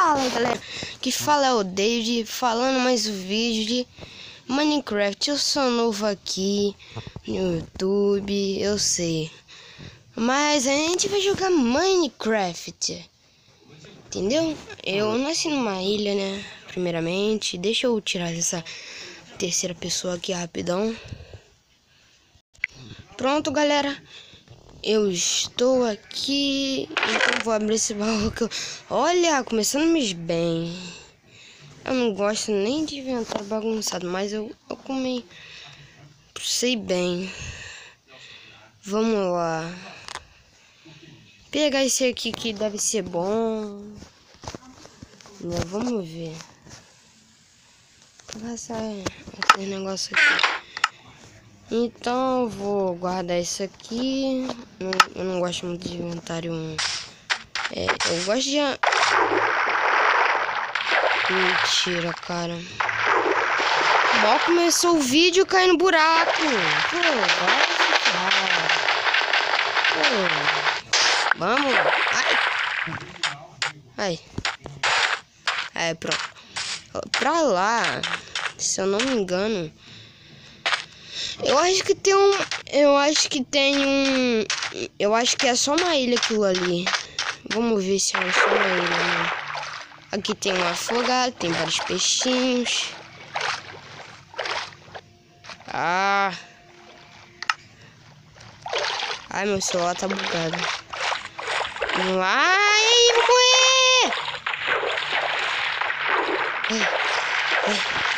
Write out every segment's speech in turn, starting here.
Fala galera, que fala é o David, falando mais um vídeo de Minecraft. Eu sou novo aqui no YouTube, eu sei. Mas a gente vai jogar Minecraft. Entendeu? Eu nasci numa ilha, né? Primeiramente, deixa eu tirar essa terceira pessoa aqui rapidão. Pronto, galera. Eu estou aqui, então vou abrir esse baú que eu... Olha, começando me bem. Eu não gosto nem de inventar bagunçado, mas eu, eu comi. Sei bem. Vamos lá. Pegar esse aqui que deve ser bom. Né, vamos ver. Essa, esse negócio aqui. Então eu vou guardar isso aqui. Não, eu não gosto muito de inventário. É, eu gosto de. Mentira, cara. Mal começou o vídeo caindo no buraco. Pô, vai Pô. Vamos. Ai. Ai. Aí, pronto. Pra lá, se eu não me engano. Eu acho que tem um. Eu acho que tem um. Eu acho que é só uma ilha aquilo ali. Vamos ver se é só uma ilha, né? Aqui tem um afogado, tem vários peixinhos. Ah. Ai, meu celular tá bugado. Ai, vou morrer! Ai, ai.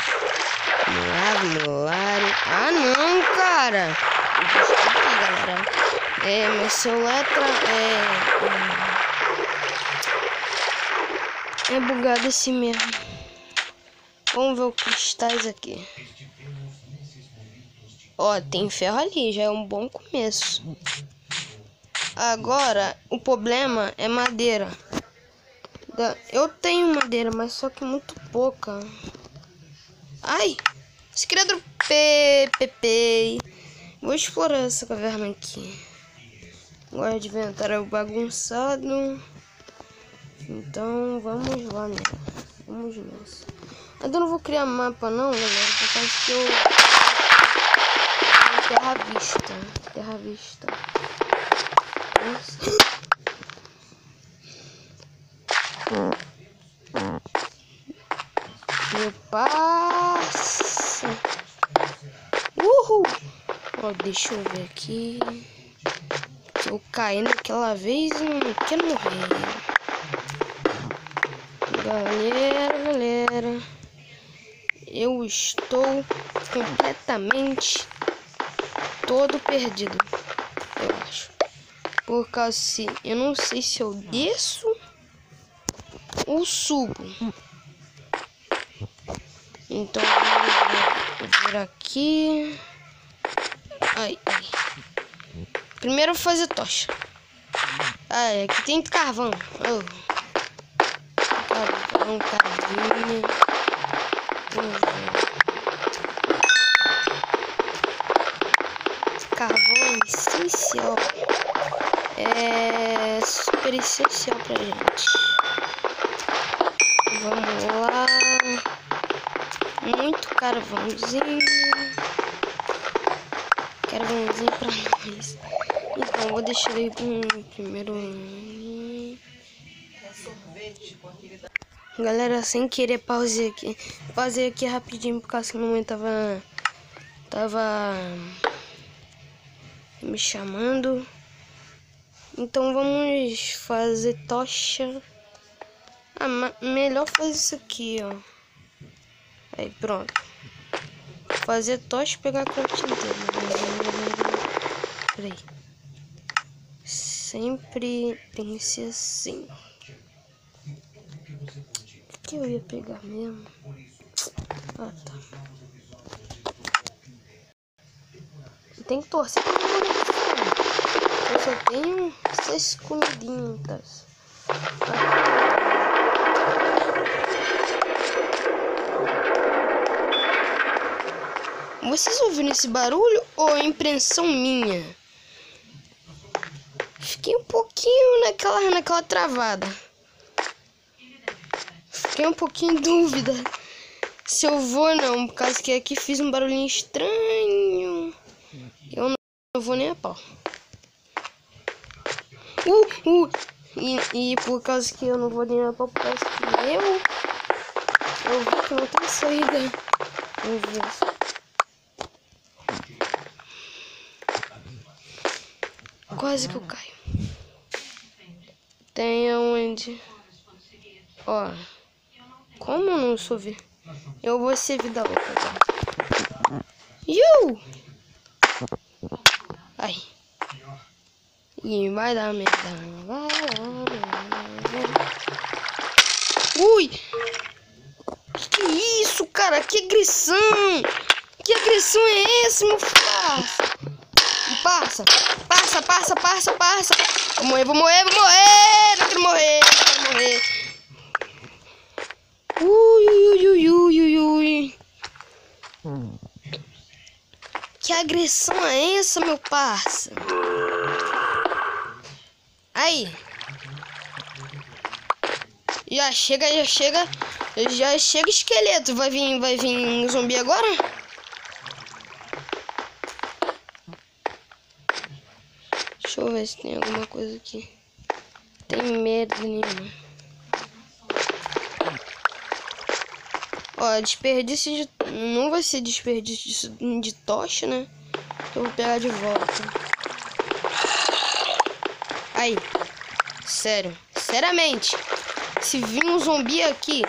Molário. Ah, não, cara. Desculpa, galera. É, meu celular é, é... É bugado assim mesmo. Vamos ver o cristais aqui. Ó, tem ferro ali, já é um bom começo. Agora, o problema é madeira. Eu tenho madeira, mas só que muito pouca. Ai! Segredo PPP. Vou explorar essa caverna aqui. Agora de inventário bagunçado. Então vamos lá, né? Vamos nessa. Ainda não vou criar mapa não, galera, por causa que eu. Terra vista. Terra vista. Meu pai. Ó, deixa eu ver aqui. Eu caí naquela vez não quero morrer. Galera, galera. Eu estou completamente todo perdido. Eu acho. Por causa se eu não sei se eu desço ou subo. Então vamos ver aqui. Ai, ai. Primeiro fazer tocha. Ai, aqui tem carvão. Oh. Carvão, carvinho. Carvão é essencial. É super essencial pra gente. Vamos lá muito carvãozinho. Carvãozinho pra nós. Então, vou deixar ele um, primeiro. Galera, sem querer, pausei aqui. Pausei aqui rapidinho por causa que a mamãe tava. Tava. Me chamando. Então vamos fazer tocha. Ah, melhor fazer isso aqui, ó. Aí, pronto. Fazer tocha e pegar a corte inteira. Peraí. Sempre ser assim. O que eu ia pegar mesmo? Ah, tá. Tem que torcer pra Eu só tenho essas comidinhas. Vocês ouviram esse barulho ou é impressão minha? Naquela, naquela travada. fiquei um pouquinho em dúvida se eu vou não, por causa que aqui fiz um barulhinho estranho. Eu não vou nem a pau. Uh, uh. E, e por causa que eu não vou nem a pau, por causa que eu... Eu vi que não tem saída. Vamos ver. Quase que eu caio. Tem aonde? Ó. Como não sou ver? Eu vou ser vida louca. You! Ai. E vai dar merda. Vai dar merda. Ui! Que, que é isso, cara? Que agressão! Que agressão é essa, meu parça? Passa, passa, passa, passa, passa. Vou morrer, vou morrer, vou morrer. Não quero morrer, não quero morrer. Ui, ui, ui, ui, ui, ui. Que agressão é essa, meu parça? Aí. Já chega, já chega. Já chega esqueleto. Vai vir, vai vir um zumbi agora? Deixa eu ver se tem alguma coisa aqui. Tem merda nenhuma. Ó, desperdício de... Não vai ser desperdício de tocha, né? Eu vou pegar de volta. Aí. Sério. Seriamente. Se vir um zumbi aqui...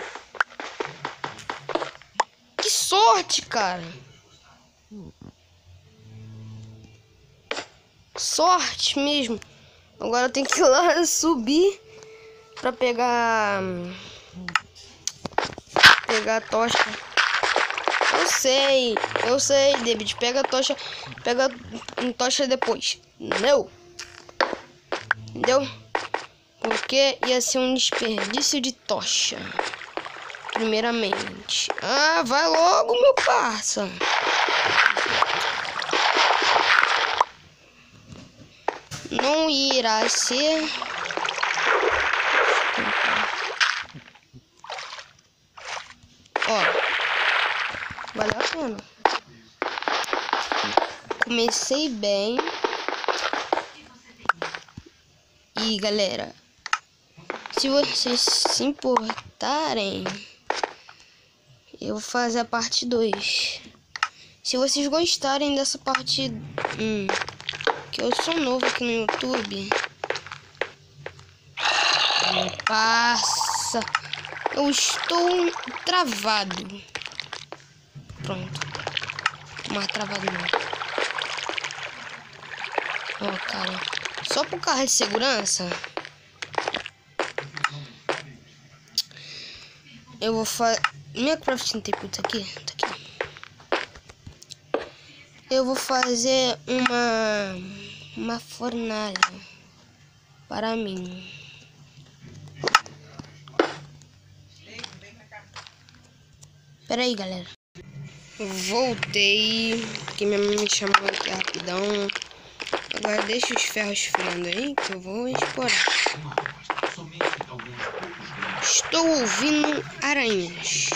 Que sorte, cara. Sorte mesmo. Agora eu tenho que ir lá subir pra pegar pegar a tocha. Eu sei, eu sei, David. Pega a tocha, pega a tocha depois. Não. Entendeu? Porque ia ser um desperdício de tocha. Primeiramente. Ah, vai logo, meu parça. Não irá ser Ó. Valeu a pena. Comecei bem. E galera, se vocês se importarem, eu vou fazer a parte 2. Se vocês gostarem dessa parte 1, hum, que eu sou novo aqui no YouTube, passa. Eu estou travado. Pronto. Mais travado não. Ó, oh, cara. Só por carro de segurança. Eu vou fazer... Minha crafting tá aqui? Tá aqui. Eu vou fazer uma... Uma fornalha. Para mim. Pera aí, galera. Voltei. Que minha mãe me chamou aqui rapidão. Agora deixa os ferros esfriando aí que eu vou explorar. Estou ouvindo aranhas.